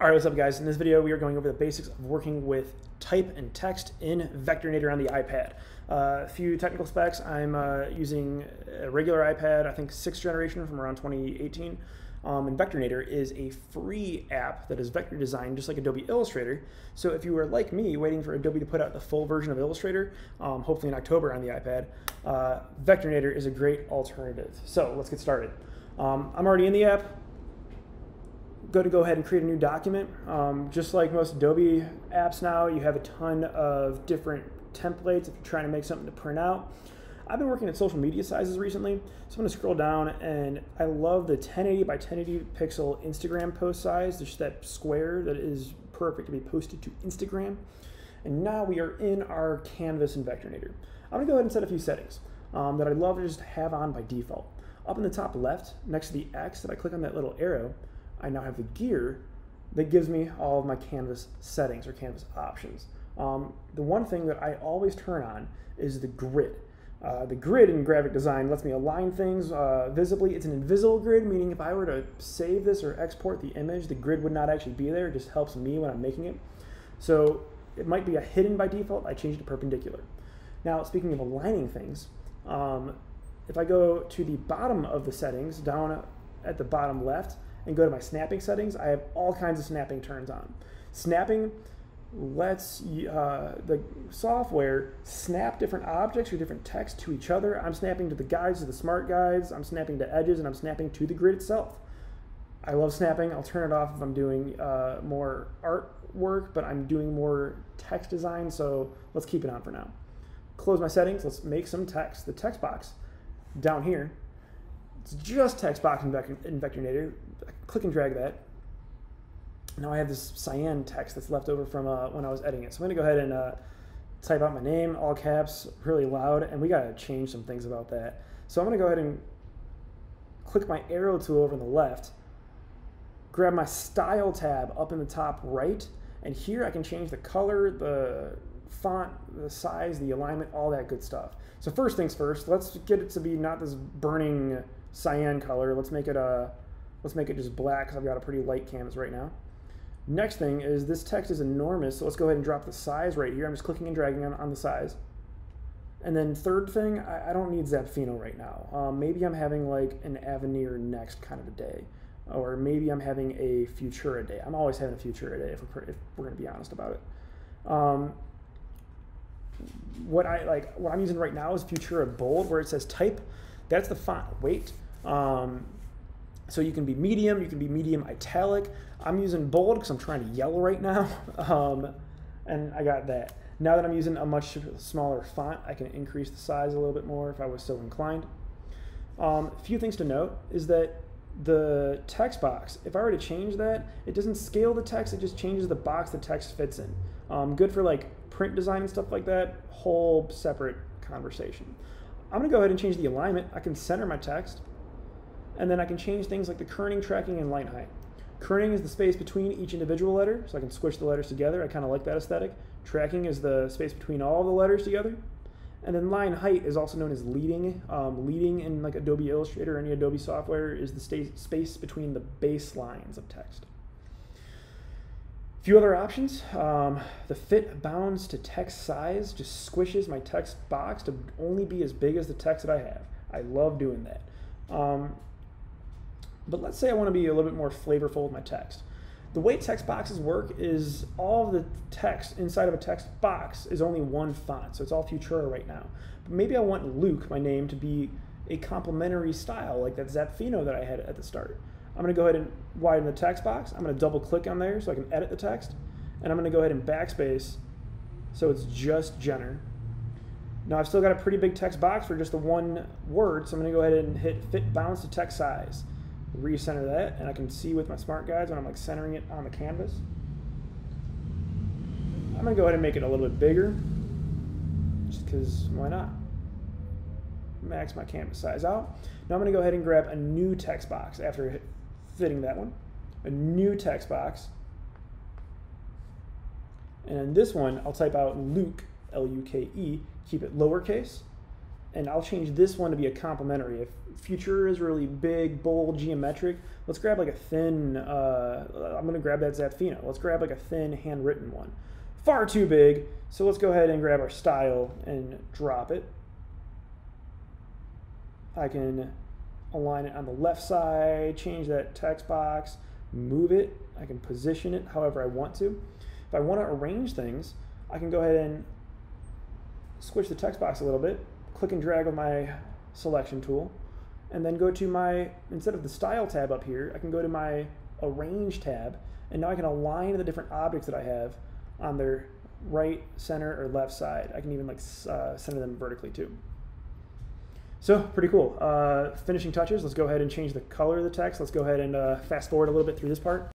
All right, what's up guys? In this video, we are going over the basics of working with type and text in Vectornator on the iPad. Uh, a few technical specs, I'm uh, using a regular iPad, I think 6th generation from around 2018. Um, and Vectornator is a free app that is vector designed just like Adobe Illustrator. So if you are like me, waiting for Adobe to put out the full version of Illustrator, um, hopefully in October on the iPad, uh, Vectornator is a great alternative. So let's get started. Um, I'm already in the app go to go ahead and create a new document. Um, just like most Adobe apps now, you have a ton of different templates if you're trying to make something to print out. I've been working at social media sizes recently, so I'm going to scroll down and I love the 1080 by 1080 pixel Instagram post size. There's that square that is perfect to be posted to Instagram. And now we are in our canvas in Vectornator. I'm going to go ahead and set a few settings um, that I'd love to just have on by default. Up in the top left, next to the X, if I click on that little arrow, I now have the gear that gives me all of my canvas settings or canvas options. Um, the one thing that I always turn on is the grid. Uh, the grid in graphic design lets me align things uh, visibly. It's an invisible grid, meaning if I were to save this or export the image, the grid would not actually be there. It just helps me when I'm making it. So it might be a hidden by default. I changed it to perpendicular. Now, speaking of aligning things, um, if I go to the bottom of the settings, down at the bottom left, and go to my snapping settings, I have all kinds of snapping turns on. Snapping lets uh, the software snap different objects or different text to each other. I'm snapping to the guides, to the smart guides, I'm snapping to edges, and I'm snapping to the grid itself. I love snapping. I'll turn it off if I'm doing uh, more artwork, but I'm doing more text design, so let's keep it on for now. Close my settings, let's make some text. The text box down here it's just text box in, Vector, in Vectornator. Click and drag that. Now I have this cyan text that's left over from uh, when I was editing it. So I'm going to go ahead and uh, type out my name, all caps, really loud, and we got to change some things about that. So I'm going to go ahead and click my arrow tool over on the left, grab my style tab up in the top right, and here I can change the color, the font, the size, the alignment, all that good stuff. So first things first, let's get it to be not this burning cyan color. Let's make it a, let's make it just black because I've got a pretty light canvas right now. Next thing is this text is enormous, so let's go ahead and drop the size right here. I'm just clicking and dragging on, on the size. And then third thing, I, I don't need Zapfino right now. Um, maybe I'm having like an Avenir next kind of a day. Or maybe I'm having a Futura day. I'm always having a Futura day if we're, if we're going to be honest about it. Um, what I like, what I'm using right now is Futura Bold, where it says type. That's the font weight. Um, so you can be medium, you can be medium italic. I'm using bold because I'm trying to yell right now. Um, and I got that. Now that I'm using a much smaller font, I can increase the size a little bit more if I was so inclined. Um, a few things to note is that the text box, if I were to change that, it doesn't scale the text, it just changes the box the text fits in. Um, good for like print design and stuff like that, whole separate conversation. I'm gonna go ahead and change the alignment. I can center my text, and then I can change things like the kerning, tracking, and line height. Kerning is the space between each individual letter, so I can squish the letters together. I kind of like that aesthetic. Tracking is the space between all the letters together. And then line height is also known as leading. Um, leading in like Adobe Illustrator or any Adobe software is the space between the base lines of text. A few other options. Um, the fit bounds to text size just squishes my text box to only be as big as the text that I have. I love doing that. Um, but let's say I want to be a little bit more flavorful with my text. The way text boxes work is all the text inside of a text box is only one font, so it's all Futura right now. But maybe I want Luke, my name, to be a complementary style like that Zapfino that I had at the start. I'm going to go ahead and widen the text box. I'm going to double click on there so I can edit the text. And I'm going to go ahead and backspace so it's just Jenner. Now I've still got a pretty big text box for just the one word, so I'm going to go ahead and hit fit bounds to text size. Recenter that, and I can see with my smart guides when I'm like centering it on the canvas. I'm to go ahead and make it a little bit bigger, just because why not? Max my canvas size out. Now I'm to go ahead and grab a new text box after fitting that one, a new text box. And in this one, I'll type out Luke, L-U-K-E, keep it lowercase. And I'll change this one to be a complementary. If Futura is really big, bold, geometric, let's grab like a thin, uh, I'm gonna grab that Zapfino. Let's grab like a thin handwritten one. Far too big, so let's go ahead and grab our style and drop it. I can align it on the left side, change that text box, move it. I can position it however I want to. If I want to arrange things, I can go ahead and squish the text box a little bit, click and drag with my selection tool, and then go to my, instead of the style tab up here, I can go to my arrange tab, and now I can align the different objects that I have on their right, center, or left side. I can even like uh, center them vertically too. So pretty cool. Uh, finishing touches, let's go ahead and change the color of the text. Let's go ahead and uh, fast forward a little bit through this part.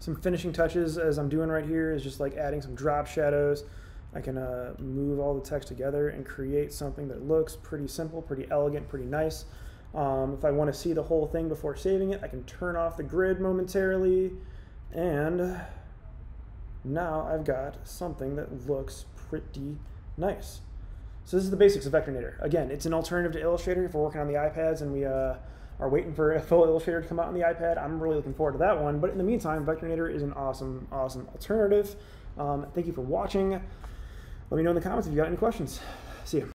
Some finishing touches as I'm doing right here is just like adding some drop shadows. I can uh, move all the text together and create something that looks pretty simple, pretty elegant, pretty nice. Um, if I want to see the whole thing before saving it, I can turn off the grid momentarily. And now I've got something that looks pretty nice. So this is the basics of Vectornator. Again, it's an alternative to Illustrator if we're working on the iPads and we uh, are waiting for a full Illustrator to come out on the iPad. I'm really looking forward to that one. But in the meantime, Vectornator is an awesome, awesome alternative. Um, thank you for watching. Let me know in the comments if you got any questions. See you.